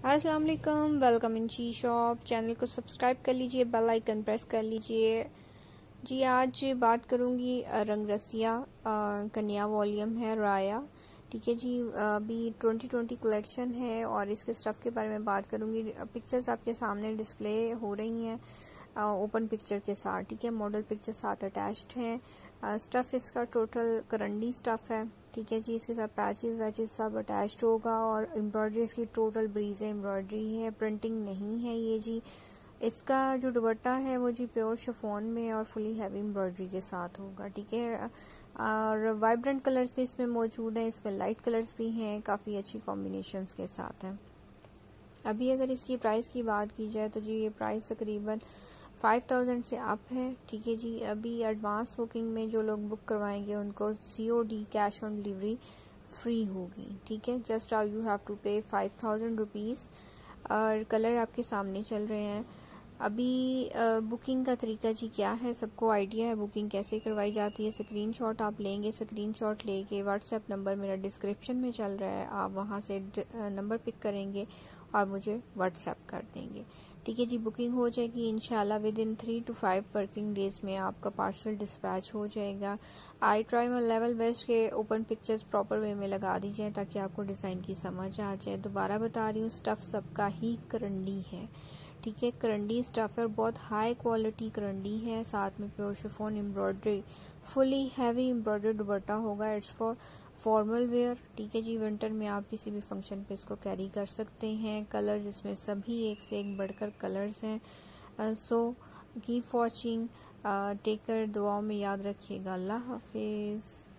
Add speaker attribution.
Speaker 1: अस्सलाम वालेकुम। वेलकम इन ची शॉप। चैनल को सब्सक्राइब कर लीजिए, बेल आइकन प्रेस कर लीजिए। जी, आज बात करूँगी रंग रसिया कन्या वॉल्यूम है, राया। ठीक है जी अभी 2020 कलेक्शन है और इसके स्टफ़ के बारे में बात करूँगी। पिक्चर्स आपके सामने डिस्प्ले हो रही हैं ओपन पिक्चर के साथ। ठीक है, मॉडल पिक्चर साथ अटैच्ड हैं। स्टफ़ इसका टोटल करंडी स्टफ़ है, ठीक है जी? इसके साथ पैचेस वैचेस सब अटैच्ड होगा और एम्ब्रॉयडरी इसकी टोटल ब्रीज है एम्ब्रॉयडरी है प्रिंटिंग नहीं है ये जी। इसका जो दुपट्टा है वो जी प्योर शफोन में और फुली हैवी एम्ब्रॉयडरी के साथ होगा, ठीक है? और वाइब्रेंट कलर्स भी इसमें मौजूद हैं, इसमें लाइट कलर्स भी हैं, काफ़ी अच्छी कॉम्बिनेशन के साथ हैं। अभी अगर इसकी प्राइस की बात की जाए तो जी ये प्राइस तकरीबन फाइव थाउज़ेंड से अप है। ठीक है जी, अभी एडवांस बुकिंग में जो लोग बुक करवाएँगे, उनको C O D cash on delivery free होगी। ठीक है जस्ट आउ you have to pay five thousand rupees और कलर आपके सामने चल रहे हैं। अभी बुकिंग का तरीका जी क्या है? सबको आइडिया है बुकिंग कैसे करवाई जाती है। स्क्रीनशॉट आप लेंगे स्क्रीन स्क्रीनशॉट लेके व्हाट्सएप नंबर मेरा डिस्क्रिप्शन में चल रहा है। आप वहाँ से नंबर पिक करेंगे और मुझे व्हाट्सएप कर देंगे। ठीक है जी बुकिंग हो जाएगी। In with in three to five working days में आपका पार्सल डिस्पैच हो जाएगा। आई ट्राई में लेवल बेस्ट के ओपन पिक्चर्स प्रॉपर वे में लगा दीजिए ताकि आपको डिज़ाइन की समझ आ जाए। दोबारा बता रही हूँ स्टफ़ सबका ही करंडी है। ठीक है, करंडी स्टफ़ है बहुत हाई क्वालिटी करंडी है। साथ में pure chiffon embroidery fully heavy embroidery dupatta होगा। इट्स फॉर फॉर्मल वेयर, ठीक है जी, विंटर में आप किसी भी फ़ंक्शन पे इसको कैरी कर सकते हैं। कलर्स, इसमें सभी एक से एक बढ़कर कलर्स हैं। सो कीप वॉचिंग टेकर दुआओं में याद रखिएगा। अल्लाह हाफिज़।